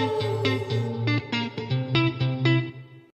Thank you.